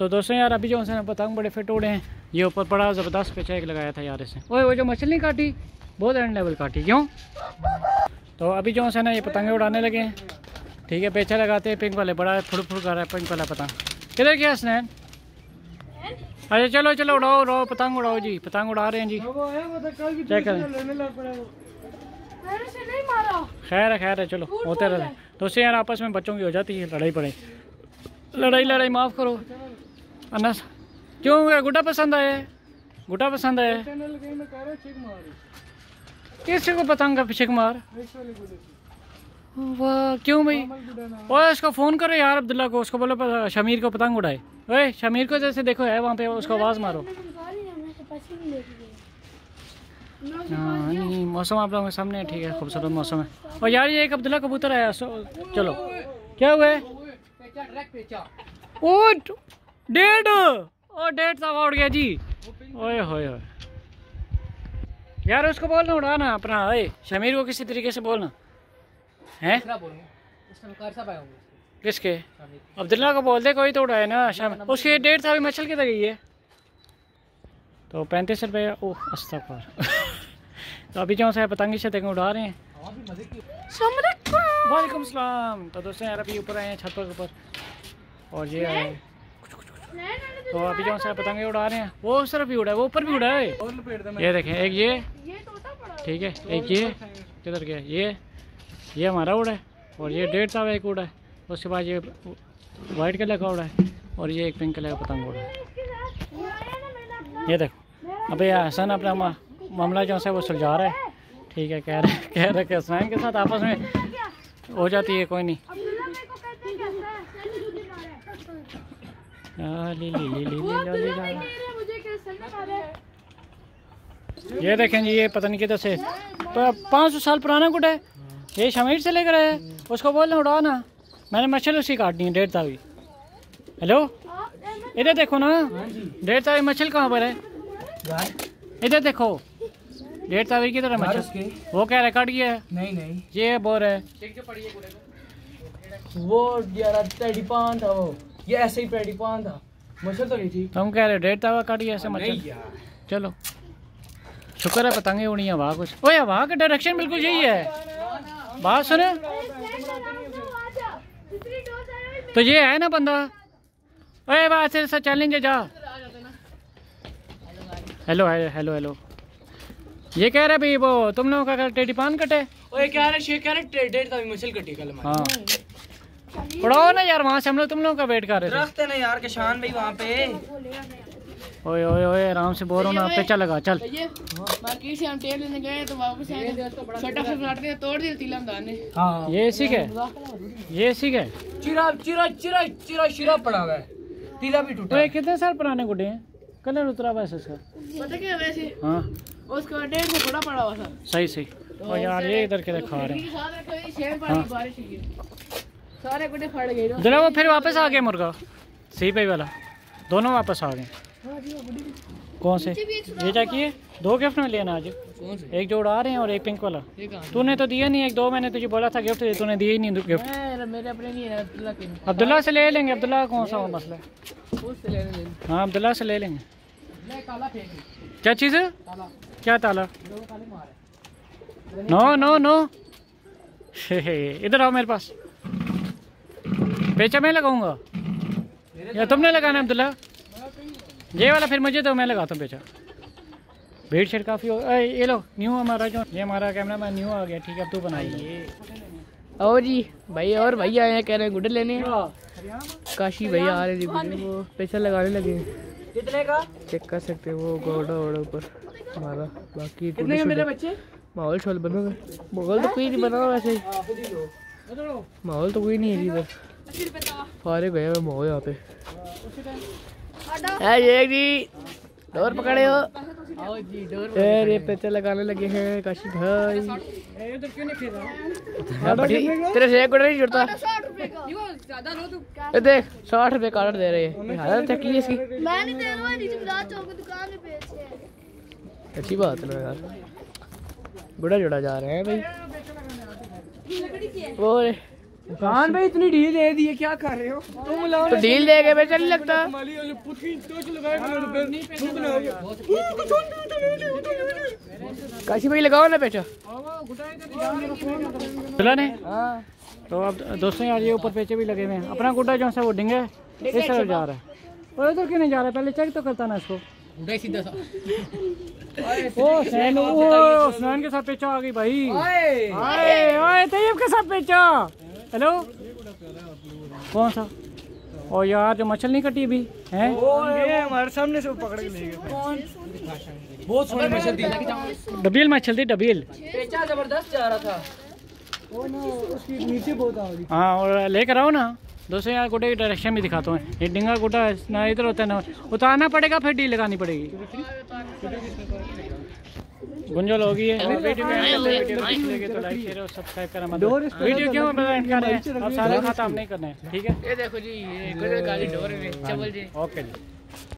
तो दोस्तों यार अभी जो है पतंग बड़े फिट उड़े हैं। ये ऊपर बड़ा ज़बरदस्त पेचा एक लगाया था यार इसने ओए वो जो मछली काटी बहुत एंड लेवल काटी क्यों? तो अभी जो है ना ये पतंगे उड़ाने लगे हैं। ठीक है पेचा लगाते हैं पिंक वाले बड़ा फुड़ फुड़ कर रहा है पिंक वाला पतंग। किधर गया स्नैन अच्छा चलो चलो उड़ाओ उड़ाओ पतंग उड़ाओ जी पतंग उड़ा रहे हैं जी। चेक करें। खैर है खैर है चलो होते रहते तो उससे यार आपस में बच्चों की हो जाती है लड़ाई पड़ाई लड़ाई लड़ाई माफ़ करो। अनस क्यों गुड्डा पसंद आया गुड्डा पसंद आया किसी को पतंग का पीछे मार। वाह क्यों भाई? ओए उसको फ़ोन करो यार अब्दुल्ला को उसको बोलो शमीर को पतंग उड़ाए। ओए शमीर को जैसे देखो है वहाँ पे उसको आवाज़ मारो। हाँ नहीं मौसम आप लोगों के सामने है, ठीक है खूबसूरत मौसम है। और यार ये एक अब्दुल्ला कबूतर आया चलो। क्या हुआ है? डेढ़। ओ डेढ़ सवा उड़ गया जी। ओए होए होए। यार उसको बोलना उड़ाना अपना ओए शमीर को किसी तरीके से बोलना। हैं? किसके अब्दुल्ला को बोल दे कोई तो उड़ाए ना शाम उसकी डेढ़ सौ मछल किधर गई है? तो पैंतीस रुपये ओह अस्तफर तो अभी जो है पतंगी से देखें उड़ा रहे हैं। वालेकुम सलाम। तो दोस्तों यार अभी ऊपर आए हैं छत पर ऊपर। और ये आए हैं। तो अभी जो है पतंगे उड़ा रहे हैं, वो उस तरफ़ भी उड़ा है, वो ऊपर भी उड़ा है। ये देखें, एक ये, ठीक है, एक ये, किधर गया? ये ये हमारा उड़ा है, और ये डेढ़ सौ एक उड़ा है, उसके बाद ये वाइट कलर का उड़ा है, और ये एक पिंक कलर का पतंग उड़ा है। ये देखो, अबे यार हसन अपना मामला जो है वो सुलझा रहा है। ठीक है, कह रहे कह रहे कि हसनैन के साथ आपस में हो जाती है, कोई नहीं। ये देखें जी ये पता नहीं किधर से। पाँच सौ साल पुराना गुड है। ये शमीर से लेकर आया है। उसको बोलना उड़ा ना। मैंने मछली उसी काटनी है डेढ़ तावी। हेलो? इधर देखो ना। डेढ़ तावी मछली कहाँ पर है? इधर देखो। डेढ़ तावी किधर है मछली वो कह रहा है कट गया है? नहीं नहीं। ये बोल रहा है। वो यार था वो ये ऐसे ही पेडी पान था। मछल तो नहीं थी। तुम कह रहे डेढ़ तावा कट गया ऐसे यार। चलो। शुक्र है पतंगे उड़ी है वहाँ कुछ। ओए वहाँ का डायरेक्शन बिल्कुल यही है। बात सुने। तो ये है ना बंदा। ओए बात से चैलेंज जा। हेलो हेलो हेलो ये कह रहा है भाई वो तुम लोगों का टेडी पान कटे। ओए क्या रहा शेख कह रहा डेढ़ था मछल कटी कल हाँ। उड़ाओ ना यार वहाँ से हम लोग तुम लोगों का वेट कर रहे थे। है ना यार किसान भाई वहाँ पे। ओए ओए ओए आराम से बोल रहा हूँ ना पेचा लगा चल। मार्केट से हम टेप लेने गए तो वापस आए। छोटा सा फ्लाट ने तोड़ दिया तिलम दाने हाँ। ये इसी के ये इसी के। चिरा चिरा चिरा चिरा शिरा पड़ा हुआ है तीला भी टूटा। ओए कितने साल पुराने गुड्डे हैं? कलर उतरा हुआ है इसका। पता क्या वैसे? हाँ। उसका डेढ़ से बड़ा पड़ा हुआ था। सही सही। और यार ये इधर के खा रहे हैं। सारे फट गए जरा वो फिर वापस आ गया मुर्गा। सी पे वाला। दोनों वापस आ गए। कौन से? ये किए? दो गिफ्ट में लेना आज। कौन से? एक जो आ रहे हैं और एक पिंक वाला। तूने तो दिया नहीं एक दो मैंने तुझे बोला था गिफ्ट तूने दिया ही नहीं गिफ्ट मेरे मेरे अपने नहीं है अब्दुल्ला के अब्दुल्ला से ले लेंगे अब्दुल्ला कौन सा मसला है? उससे लेने लेने हाँ अब्दुल्ला से ले लेंगे। मैं काला फेंक। क्या चीज़ है? क्या ताला? दो काले मारे नो नो नो इधर आओ मेरे पास। पेचा मैं लगाऊँगा। या तुमने लगाना अब्दुल्ला? ये वाला फिर मुझे तो मैं लगाता हूँ पेचा भीड़ शेड काफ़ी हो अय, ये लो न्यू हमारा जो ये हमारा कैमरा मैन न्यू आ गया ठीक है अब तू बनाइए और जी भाई और भैया आए हैं कह रहे हैं गुड्डे लेने। काशी भैया आ रहे जी गुड्डे वो पैसा लगाने लगे कितने का? चेक कर सकते हैं वो गोड़ा वोड़ा ऊपर हमारा बाकी कितने का मेरे बच्चे? माहौल छोल बना हुआ है। माहौल तो कोई नहीं बना वैसे। माहौल तो कोई नहीं है जी इधर। सारे गए हुए मोह यहाँ पे है ये जी डोर पकड़े हो। डोर ये पेचर लगाने लगे हैं काशी भाई। तेरे से एक नहीं जुड़ता। ये देख साठ रुपए का दे रहे हैं। हालत चेक की इसकी? अच्छी बात है यार। बुढ़ा जुड़ा जा रहे हैं भाई। और कान भाई इतनी ढील दे दी है क्या कर रहे हो तुम लाओ तो डील दे के बेचा नहीं लगता काशी भाई लगाओ ना बेचा चला ने हाँ तो अब दोस्तों यार ये ऊपर पेचे भी लगे हुए हैं अपना गुड्डा जो है वो डिंगे इस तरफ़ जा रहा है और इधर क्यों नहीं जा रहा है पहले चेक तो करता ना इसको सीधा सा ओ सैन ओ स्नान के साथ पेचा आ गई भाई आए आए तैयब के साथ पेचा हेलो कौन सा? ओ यार जो मछल नहीं कटी अभी हैं? ये हमारे सामने से पकड़ के ले गए। बहुत सोनी मछली। थी डबील मछल थी डबील। पेचा ज़बरदस्त जा रहा था। वो ना उसकी नीचे बहुत आ रही। हाँ और लेकर आओ ना। दोस्तों यार गुड्डे की डायरेक्शन भी दिखाता हूँ। ये डिंगा गुड्डा ना इधर होता है ना उतारना पड़ेगा फिर डील लगानी पड़ेगी। गुंजल होगी है वीडियो में हैं, अच्छी लगे तो लाइक शेयर और सब्सक्राइब करना मत वीडियो क्यों एंड कर रहे हैं? अब सारे खाता हम नहीं करना है ठीक है? ये देखो जी ये गाड़ी डोर में चवल जी। ओके जी।